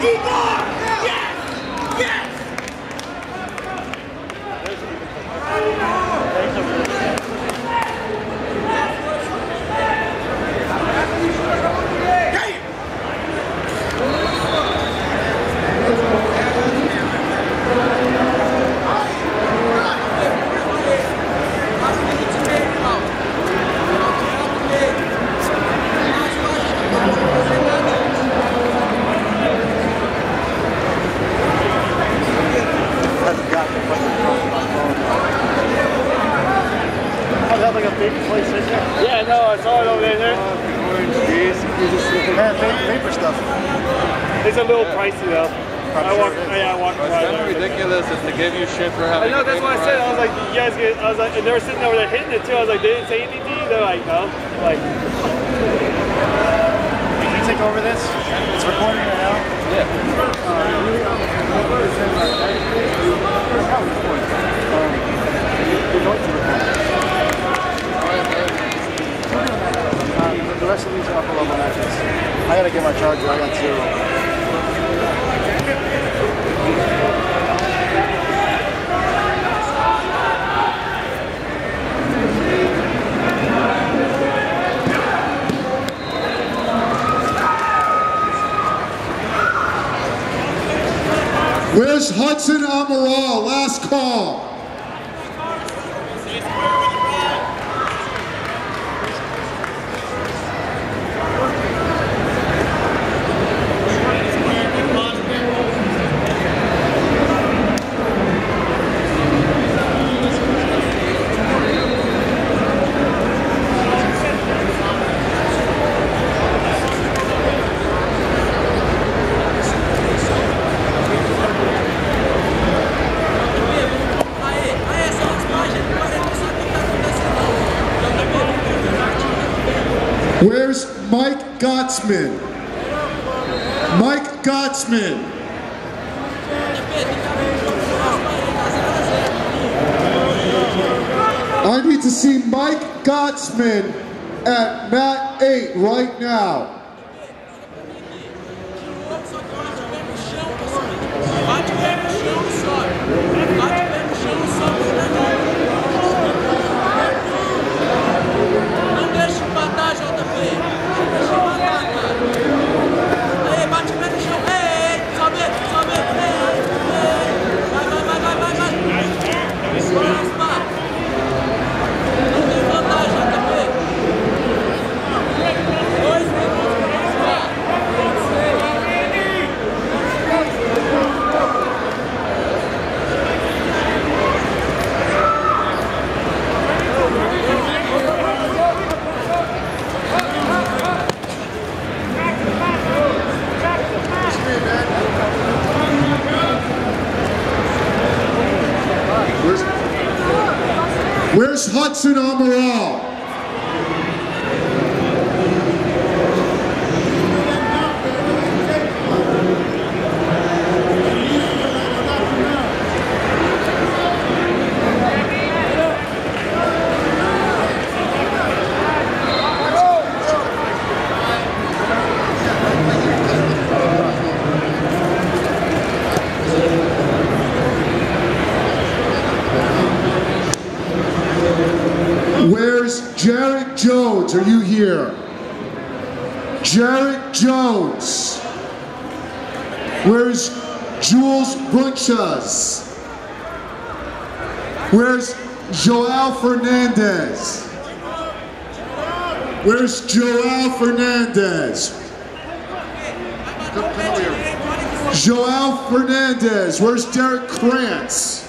Deep It's all over there, Man, paper stuff. It's a little pricey though. i sure walked, yeah, I walked. It's kind of ridiculous if they give you shit for having. I know that's why I said I was like, you guys get. I was like, and they were sitting over there hitting it too. I was like, they didn't say anything. They're like, no, like. Can you take over this? I gotta get my charger. I got zero. Where's Hudson Amaral? Last call. Where's Mike Gottsman? Mike Gottsman. I need to see Mike Gottsman at mat 8 right now. Where's Hudson Amaral? Where's Jarrett Jones? Are you here? Jarrett Jones. Where's Jules Bunchas? Where's Joao Fernandez? Where's Joao Fernandez? Joao Fernandez. Where's Derrick Krantz?